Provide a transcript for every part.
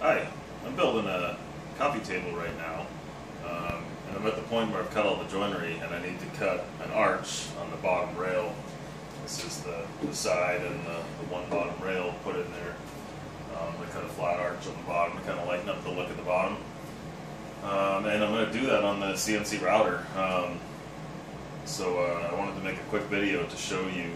Hi, I'm building a coffee table right now, um, and I'm at the point where I've cut all the joinery and I need to cut an arch on the bottom rail. This is the, the side and the, the one bottom rail put in there. Um, I cut a flat arch on the bottom to kind of lighten up the look at the bottom. Um, and I'm going to do that on the CNC router. Um, so uh, I wanted to make a quick video to show you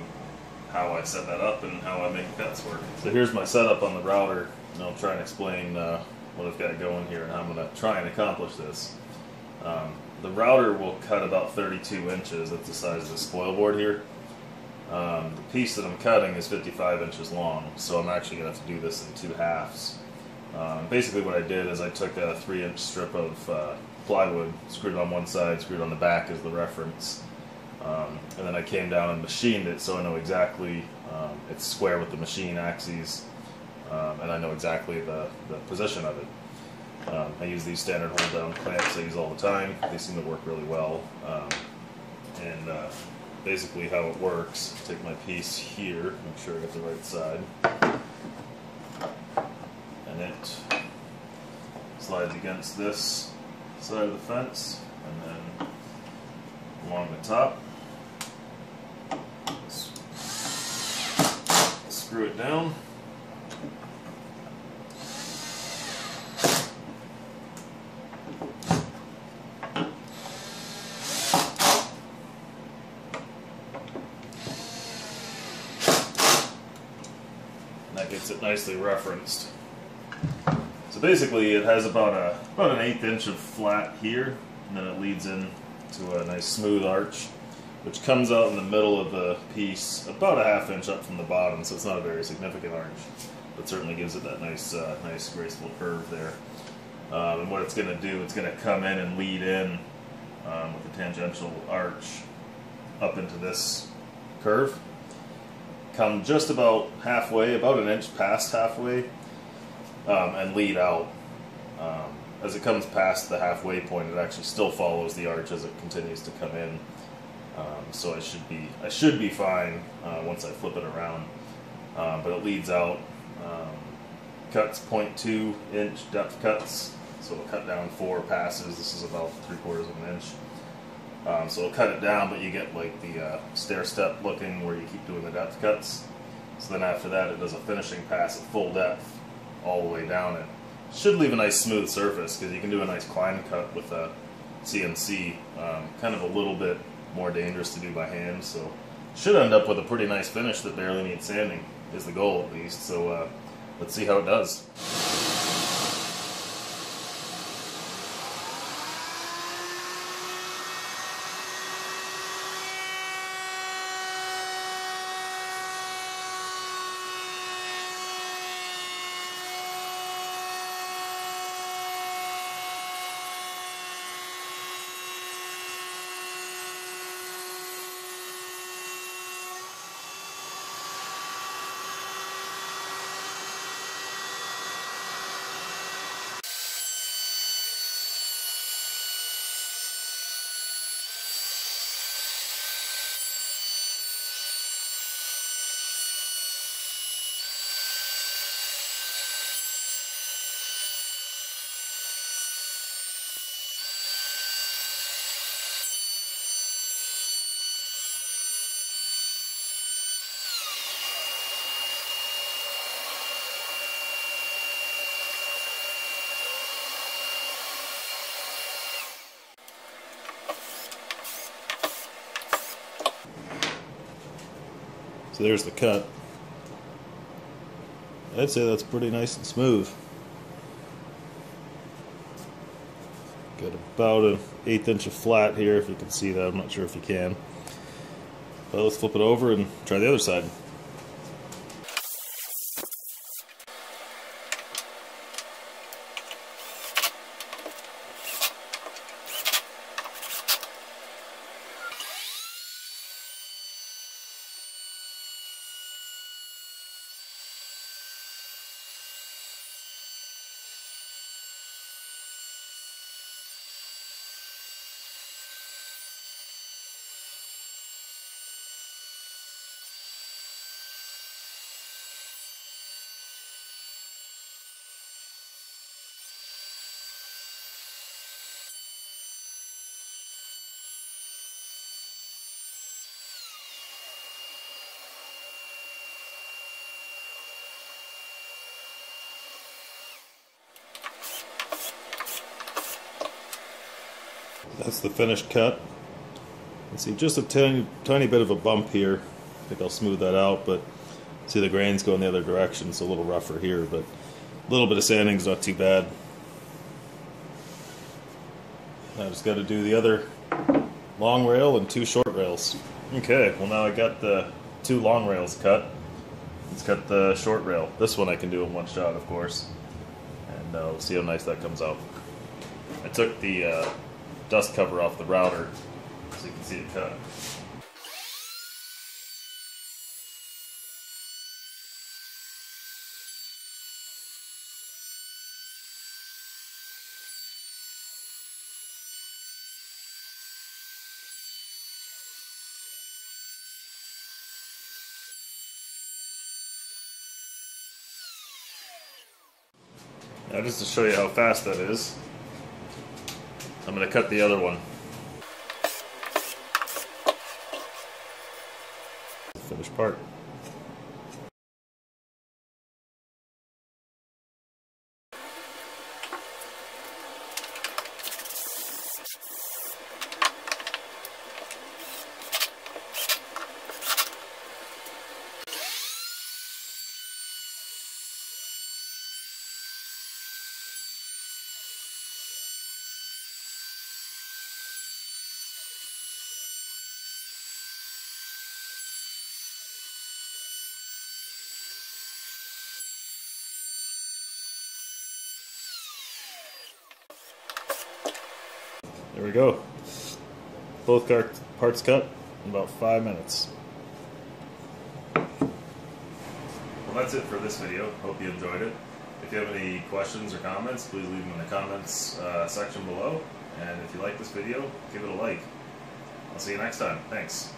how I set that up and how I make cuts work. So here's my setup on the router, and I'll try and explain uh, what I've got going here and how I'm going to try and accomplish this. Um, the router will cut about 32 inches, that's the size of the spoil board here. Um, the piece that I'm cutting is 55 inches long, so I'm actually going to have to do this in two halves. Um, basically what I did is I took a 3 inch strip of uh, plywood, screwed it on one side, screwed it on the back as the reference, um, and then I came down and machined it so I know exactly um, it's square with the machine axes, um, and I know exactly the, the position of it. Um, I use these standard hold down clamps I use all the time. They seem to work really well. Um, and uh, basically how it works, take my piece here, make sure I got the right side, and it slides against this side of the fence, and then along the top. Screw it down. Gets it nicely referenced. So basically it has about a about an eighth inch of flat here, and then it leads in to a nice smooth arch, which comes out in the middle of the piece about a half inch up from the bottom, so it's not a very significant arch, but certainly gives it that nice, uh, nice graceful curve there. Um, and what it's going to do, it's going to come in and lead in um, with a tangential arch up into this curve. Come just about halfway, about an inch past halfway, um, and lead out. Um, as it comes past the halfway point, it actually still follows the arch as it continues to come in. Um, so I should be I should be fine uh, once I flip it around. Um, but it leads out. Um, cuts 0.2 inch depth cuts, so it'll cut down four passes. This is about three quarters of an inch. Um, so it'll cut it down, but you get like the uh, stair step looking where you keep doing the depth cuts. So then after that, it does a finishing pass at full depth all the way down it. Should leave a nice smooth surface because you can do a nice climb cut with a CNC. Um, kind of a little bit more dangerous to do by hand, so should end up with a pretty nice finish that barely needs sanding. Is the goal at least. So uh, let's see how it does. So there's the cut. I'd say that's pretty nice and smooth. Got about an eighth inch of flat here, if you can see that. I'm not sure if you can. But let's flip it over and try the other side. That's the finished cut. You see just a tiny, tiny bit of a bump here. I think I'll smooth that out, but see the grains going the other direction. It's a little rougher here, but a little bit of sanding is not too bad. I just got to do the other long rail and two short rails. Okay, well now I got the two long rails cut. Let's cut the short rail. This one I can do in one shot, of course. And uh, see how nice that comes out. I took the uh, dust cover off the router so you can see it cut. Now just to show you how fast that is, I'm going to cut the other one. Finished part. There we go. Both parts cut in about five minutes. Well, that's it for this video. Hope you enjoyed it. If you have any questions or comments, please leave them in the comments uh, section below. And if you like this video, give it a like. I'll see you next time. Thanks.